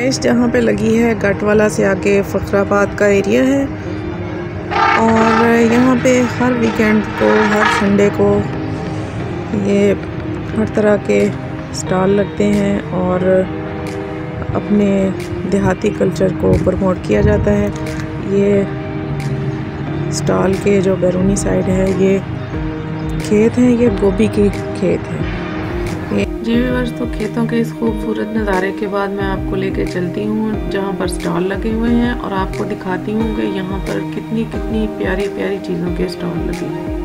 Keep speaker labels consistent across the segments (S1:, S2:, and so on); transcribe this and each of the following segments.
S1: नुमाइश जहाँ पे लगी है। गटवाला से आगे फ़खराबाद का एरिया है। और यहाँ पे हर वीकेंड को, हर संडे को ये हर तरह के स्टॉल लगते हैं और अपने देहाती कल्चर को प्रमोट किया जाता है। ये स्टॉल के जो बैरूनी साइड है, ये खेत हैं, ये गोभी के खेत हैं। जी वर्ष तो खेतों के इस खूबसूरत नज़ारे के बाद मैं आपको लेके चलती हूँ, जहाँ पर स्टॉल लगे हुए हैं और आपको दिखाती हूँ कि यहाँ पर कितनी कितनी प्यारी प्यारी चीज़ों के स्टॉल लगे हैं।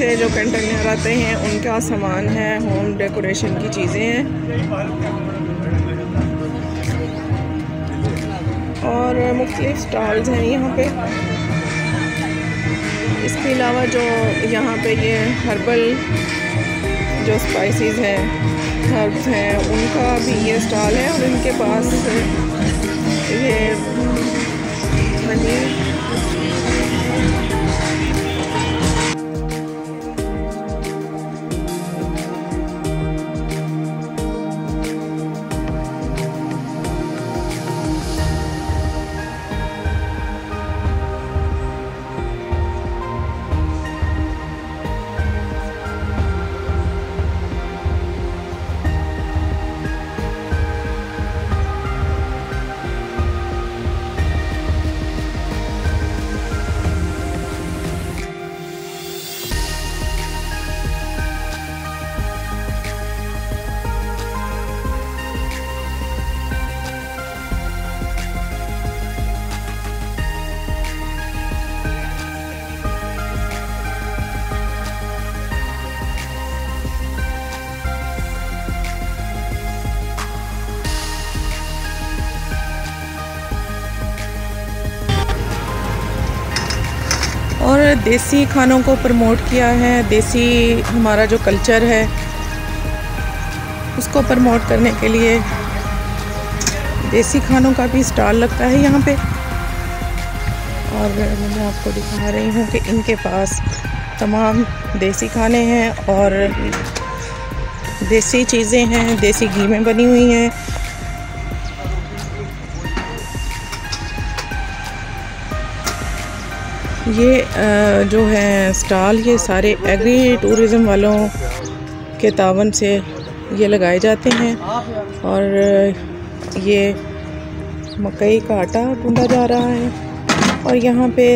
S1: से जो कंटेनर आते हैं, उनका सामान है होम डेकोरेशन की चीज़ें हैं। और मुख्तलिफ़ स्टॉल्स हैं यहाँ पे। इसके अलावा जो यहाँ पे ये हर्बल जो स्पाइसेस हैं हर्ब्स हैं, उनका भी ये स्टॉल है और इनके पास ये पनीर देसी खानों को प्रमोट किया है, देसी हमारा जो कल्चर है, उसको प्रमोट करने के लिए देसी खानों का भी स्टॉल लगता है यहाँ पे। और मैं आपको दिखा रही हूँ कि इनके पास तमाम देसी खाने हैं और देसी चीज़ें हैं, देसी घी में बनी हुई हैं। ये जो है स्टॉल, ये सारे एग्री टूरिज़म वालों के तावन से ये लगाए जाते हैं। और ये मकई का आटा ढूंढा जा रहा है। और यहाँ पे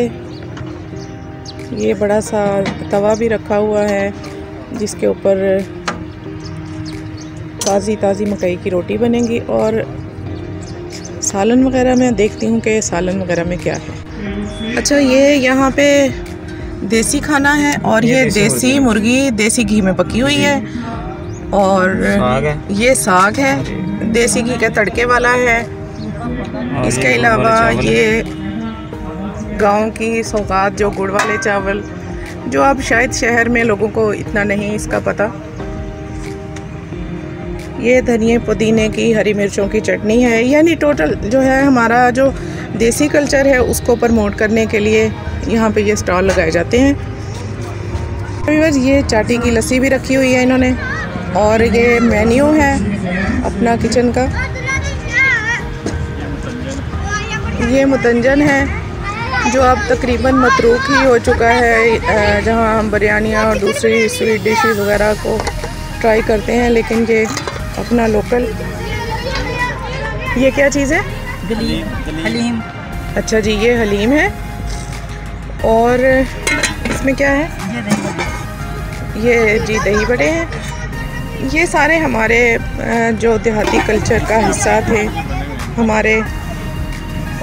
S1: ये बड़ा सा तवा भी रखा हुआ है, जिसके ऊपर ताज़ी ताज़ी मकई की रोटी बनेगी। और सालन वगैरह मैं देखती हूँ कि सालन वगैरह में क्या है। अच्छा ये यहाँ पे देसी खाना है और ये, ये देसी, देसी मुर्गी देसी घी में पकी हुई है और साग है? ये साग है देसी घी के तड़के वाला है। इसके अलावा ये गाँव की सौगात जो गुड़ वाले चावल जो अब शायद शहर में लोगों को इतना नहीं इसका पता। ये धनिए पुदीने की हरी मिर्चों की चटनी है। यानी टोटल जो है हमारा जो देसी कल्चर है, उसको प्रमोट करने के लिए यहाँ पे ये स्टॉल लगाए जाते हैं। बस ये चाटी की लस्सी भी रखी हुई है इन्होंने, और ये मेन्यू है अपना किचन का। ये मुतंजन है, जो अब तकरीबन मतरूक ही हो चुका है जहाँ हम बिरयानियाँ और दूसरी स्वीट डिशेस वगैरह को ट्राई करते हैं, लेकिन ये अपना लोकल ये क्या चीज़ है?
S2: हलीम।
S1: अच्छा जी ये हलीम है। और इसमें क्या है? ये जी दही बड़े हैं। ये सारे हमारे जो देहाती कल्चर का हिस्सा थे हमारे।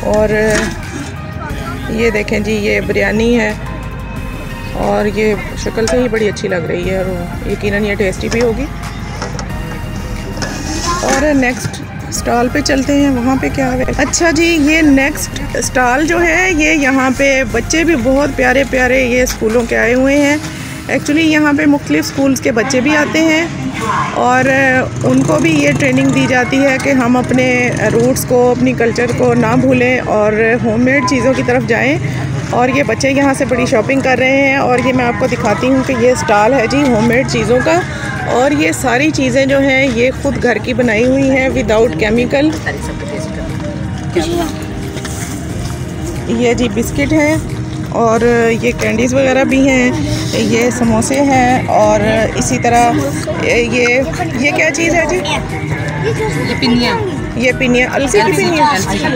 S1: और ये देखें जी ये बिरयानी है। और ये शक्ल से ही बड़ी अच्छी लग रही है और यकीनन ये टेस्टी भी होगी। और नेक्स्ट स्टॉल पे चलते हैं, वहाँ पे क्या है? अच्छा जी, ये नेक्स्ट स्टॉल जो है, ये यहाँ पे बच्चे भी बहुत प्यारे प्यारे ये स्कूलों के आए हुए हैं। एक्चुअली यहाँ पे मुख्तलिफ़ स्कूल्स के बच्चे भी आते हैं और उनको भी ये ट्रेनिंग दी जाती है कि हम अपने रूट्स को, अपनी कल्चर को ना भूलें और होममेड चीज़ों की तरफ़ जाएँ। और ये बच्चे यहाँ से बड़ी शॉपिंग कर रहे हैं और ये मैं आपको दिखाती हूँ कि ये स्टॉल है जी होममेड चीज़ों का। और ये सारी चीज़ें जो हैं ये ख़ुद घर की बनाई हुई हैं विदाउट केमिकल ये जी बिस्किट है और ये कैंडीज़ वगैरह भी हैं ये समोसे हैं और इसी तरह ये ये क्या चीज़ है जी?
S2: ये पिनिया
S1: ये पिनिया अलसी की पिनिया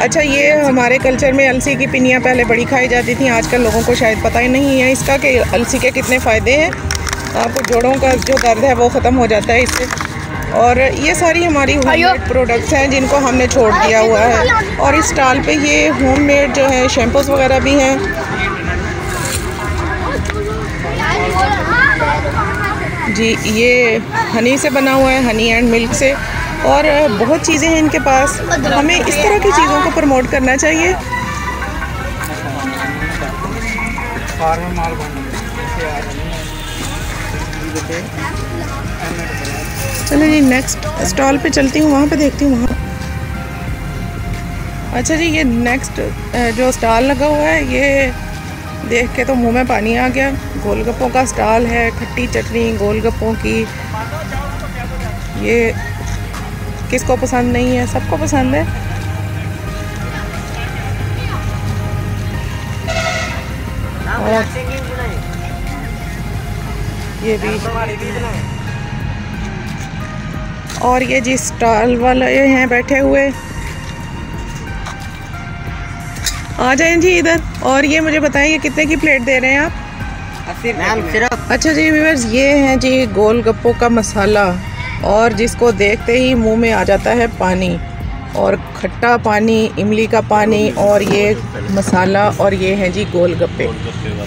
S1: अच्छा ये हमारे कल्चर में अलसी की पिनिया पहले बड़ी खाई जाती थी आजकल लोगों को शायद पता ही नहीं है इसका कि अलसी के कितने फ़ायदे हैं। आपको जोड़ों का जो दर्द है वो ख़त्म हो जाता है इससे। और ये सारी हमारी होममेड प्रोडक्ट्स हैं जिनको हमने छोड़ दिया हुआ है। और इस स्टॉल पे ये होममेड जो है शैम्पूस वगैरह भी हैं। जी ये हनी से बना हुआ है हनी एंड मिल्क से। और बहुत चीज़ें हैं इनके पास। हमें इस तरह की चीज़ों को प्रमोट करना चाहिए। चलो जी नेक्स्ट स्टॉल पे चलती हूँ, वहाँ पे देखती हूँ, वहाँ। अच्छा जी, ये नेक्स्ट जो स्टॉल लगा हुआ है, ये देख के तो मुँह में पानी आ गया। गोलगप्पों का स्टॉल है, खट्टी चटनी, गोलगप्पों की। ये किसको पसंद नहीं है? सबको पसंद है? और ये भी। और ये जी स्टॉल वाले हैं बैठे हुए। आ जाएँ जी इधर। और ये मुझे बताएँ ये कितने की प्लेट दे रहे हैं आप?
S2: सिर्फ़
S1: अच्छा जी व्यूवर्स ये हैं जी गोल गप्पों का मसाला। और जिसको देखते ही मुँह में आ जाता है पानी। और खट्टा पानी इमली का पानी और ये मसाला और ये है जी गोल गप्पे।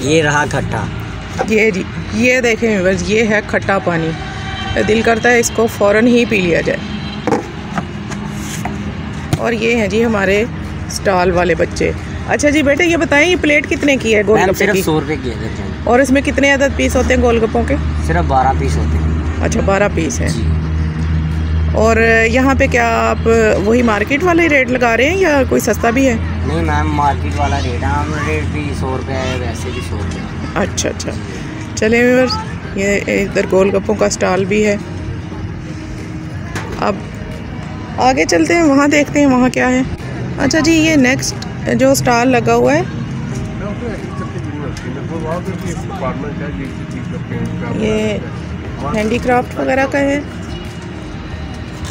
S2: ये रहा खट्टा।
S1: ये जी। ये देखें व्यूवर्स ये है खट्टा पानी। दिल करता है इसको फ़ौर ही पी लिया जाए। और ये हैं जी हमारे स्टॉल वाले बच्चे। अच्छा जी बेटे ये बताएँ ये प्लेट कितने की है गोलगप्पे की?
S2: सौ रुपये की है
S1: और इसमें कितने अदद पीस होते हैं गोलगप्पों के?
S2: सिर्फ़ बारह पीस होते हैं।
S1: अच्छा बारह पीस हैं। और यहाँ पे क्या आप वही मार्केट वाले रेट लगा रहे हैं या कोई सस्ता भी है?
S2: नहीं मैम मार्केट वाला रेट है। हम रेट भी सौ रुपये है वैसे भी सौ रुपये
S1: अच्छा अच्छा। चले ये इधर गोलगप्पों का स्टॉल भी है। अब आगे चलते हैं, वहाँ देखते हैं वहाँ क्या है। अच्छा जी, ये नेक्स्ट जो स्टॉल लगा हुआ है। ये हैंडीक्राफ्ट वगैरह का है।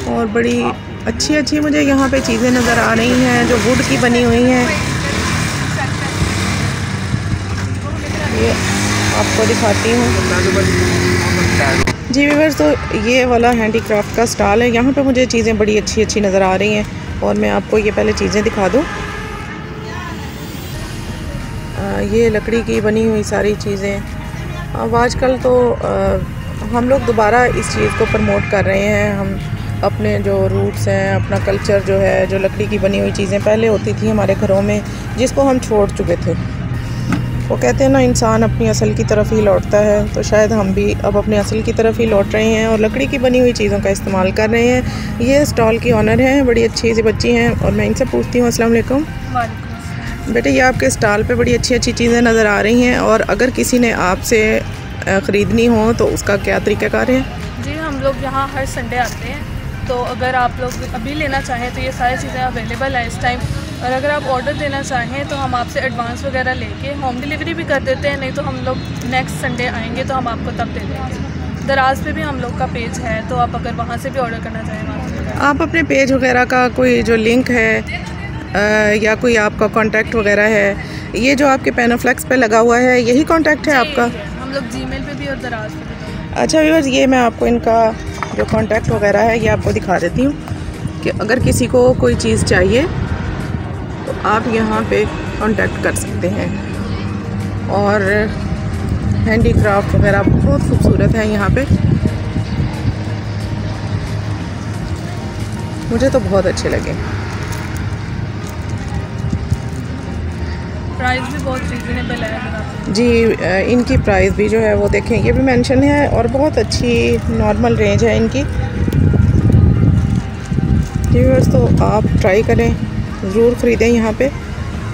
S1: और बड़ी अच्छी अच्छी मुझे यहाँ पे चीज़ें नज़र आ रही हैं, जो वुड की बनी हुई हैं। ये आपको दिखाती हूँ। जी वीवर्स तो ये वाला हैंडीक्राफ्ट का स्टॉल है। यहाँ पे मुझे चीज़ें बड़ी अच्छी अच्छी नज़र आ रही हैं और मैं आपको ये पहले चीज़ें दिखा दूँ। ये लकड़ी की बनी हुई सारी चीज़ें। अब आजकल तो आ, हम लोग दोबारा इस चीज़ को प्रमोट कर रहे हैं। हम अपने जो रूट्स हैं अपना कल्चर जो है जो लकड़ी की बनी हुई चीज़ें पहले होती थी हमारे घरों में जिसको हम छोड़ चुके थे। वो कहते हैं ना इंसान अपनी असल की तरफ़ ही लौटता है। तो शायद हम भी अब अपने असल की तरफ़ ही लौट रहे हैं और लकड़ी की बनी हुई चीज़ों का इस्तेमाल कर रहे हैं। ये स्टॉल की ऑनर हैं बड़ी अच्छी सी बच्ची हैं और मैं इनसे पूछती हूँ अस्सलाम वालेकुम। बेटे ये आपके स्टॉल पे बड़ी अच्छी अच्छी चीज़ें नज़र आ रही हैं और अगर किसी ने आपसे ख़रीदनी हो तो उसका क्या तरीक़ाकार है?
S3: जी हम लोग यहाँ हर संडे आते हैं। तो अगर आप लोग अभी लेना चाहें तो ये सारी चीज़ें अवेलेबल हैं इस टाइम और अगर आप ऑर्डर देना चाहें तो हम आपसे एडवांस वगैरह लेके होम डिलीवरी भी कर देते हैं नहीं तो हम लोग नेक्स्ट संडे आएँगे तो हम आपको तब दे देंगे। दराज पे भी हम लोग का पेज है तो आप अगर वहाँ से भी ऑर्डर करना चाहें
S1: आप अपने पेज वगैरह का कोई जो लिंक है या कोई आपका कॉन्टैक्ट वगैरह है ये जो आपके पेनाफ्लेक्स पे लगा हुआ है यही कॉन्टैक्ट है आपका?
S3: हम लोग जी पे भी और दराज पे भी
S1: अच्छा व्यूवर्स ये मैं आपको इनका जो कॉन्टैक्ट वगैरह है ये आपको दिखा देती हूँ कि अगर किसी को कोई चीज़ चाहिए तो आप यहाँ पे कांटेक्ट कर सकते हैं। और हैंडी क्राफ्ट वगैरह बहुत खूबसूरत है यहाँ पे। मुझे तो बहुत अच्छे लगे।
S3: प्राइस भी बहुत रीज़नेबल है
S1: जी इनकी प्राइस भी जो है वो देखें ये भी मेंशन है और बहुत अच्छी नॉर्मल रेंज है इनकी। व्यूअर्स तो आप ट्राई करें। ज़रूर ख़रीदें यहाँ पे।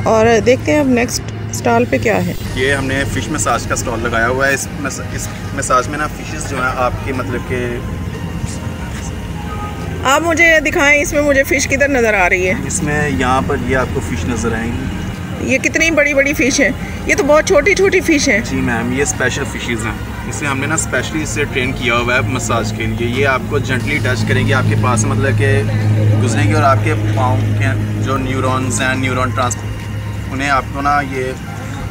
S1: और देखते हैं अब नेक्स्ट स्टॉल पे क्या है।
S4: ये हमने फ़िश मसाज का स्टॉल लगाया हुआ है। इस मस, इस मसाज में ना फ़िशेस जो है आपके मतलब के
S1: आप मुझे दिखाएँ इसमें मुझे फ़िश किधर नज़र आ रही है?
S4: इसमें यहाँ पर ये आपको फ़िश नज़र आएँगी।
S1: ये कितनी बड़ी बड़ी फ़िश है। ये तो बहुत छोटी छोटी फ़िश है।
S4: जी मैम ये स्पेशल फ़िशेज़ हैं। इसे हमने ना स्पेशली इसे ट्रेन किया हुआ है मसाज के लिए। ये आपको जेंटली टच करेंगे आपके पास मतलब के गुजरेंगे और आपके पाँव के जो न्यूरॉन्स हैं न्यूरॉन ट्रांस उन्हें आपको ना ये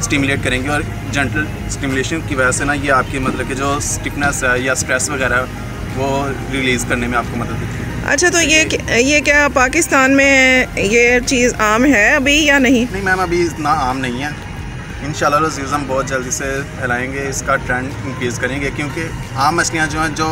S4: स्टिमुलेट करेंगे और जेंटल स्टिमुलेशन की वजह से ना ये आपकी मतलब कि जो स्टिफनेस है या स्ट्रेस वगैरह वो रिलीज़ करने में आपको मदद देती है।
S1: अच्छा तो ये ये क्या पाकिस्तान में ये चीज़ आम है अभी या नहीं?
S4: नहीं मैम अभी इतना आम नहीं है। इन शजीज़ हम बहुत जल्दी से फैलाएँगे इसका ट्रेंड इंक्रीज़ करेंगे क्योंकि आम मछलियाँ जो हैं जो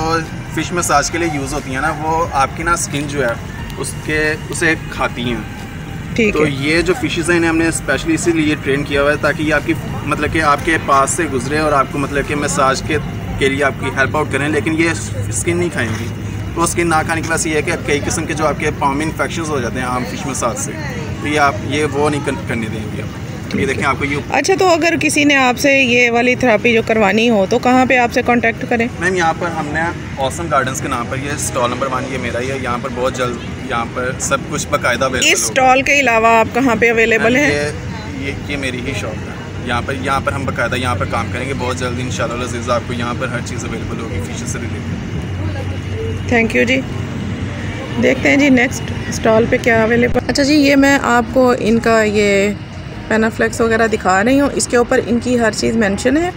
S4: फ़िश मसाज के लिए यूज़ होती हैं ना वो आपकी ना स्किन जो है उसके उसे खाती हैं।
S1: ठीक
S4: तो है। ये जो फिशेज़ हैं इन्हें हमने स्पेशली इसीलिए ट्रेन किया हुआ है ताकि ये आपकी मतलब कि आपके पास से गुजरे और आपको मतलब कि मसाज के के लिए आपकी हेल्प आउट करें लेकिन ये स्किन नहीं खाएँगी। तो स्किन ना खाने की वजह से ये है कि कई किस्म के जो आपके पाँव में इन्फेक्शन हो जाते हैं आम फ़िश मसाज से तो ये आप ये वो नहीं करने देंगे। आप ये देखें आपको ये
S1: अच्छा तो अगर किसी ने आपसे ये वाली थेरापी जो करवानी हो तो कहाँ पे आपसे कांटेक्ट करें?
S4: मैम यहाँ पर हमने ऑसम गार्डन्स के नाम पर ये स्टॉल नंबर वन ये मेरा ही है। यहाँ पर बहुत जल्द यहाँ पर सब कुछ बाकायदा
S1: इस स्टॉल के अलावा आप कहाँ पे अवेलेबल हैं?
S4: ये ये मेरी ही शॉप है। यहाँ पर यहाँ पर हम बाकायदा यहाँ पर काम करेंगे। बहुत जल्द इन शजीज़ आपको यहाँ पर हर चीज़ अवेलेबल होगी फ़िश से रिलेटेड
S1: थैंक यू जी। देखते हैं जी नेक्स्ट स्टॉल पे क्या अवेलेबल अच्छा जी ये मैं आपको इनका ये पेनाफ्लेक्स वगैरह दिखा रही हूँ। इसके ऊपर इनकी हर चीज़ मेंशन है।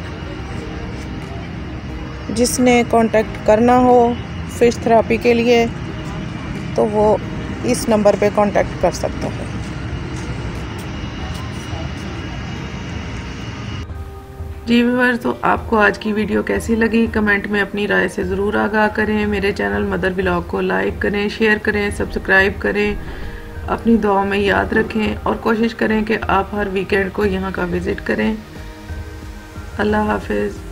S1: जिसने कांटेक्ट करना हो फ़िश थेरापी के लिए तो वो इस नंबर पे कांटेक्ट कर सकता है। जी व्यूवर तो आपको आज की वीडियो कैसी लगी? कमेंट में अपनी राय से ज़रूर आगाह करें। मेरे चैनल मदर ब्लॉग को लाइक करें शेयर करें सब्सक्राइब करें। अपनी दुआ में याद रखें और कोशिश करें कि आप हर वीकेंड को यहाँ का विज़िट करें। अल्लाह हाफिज़।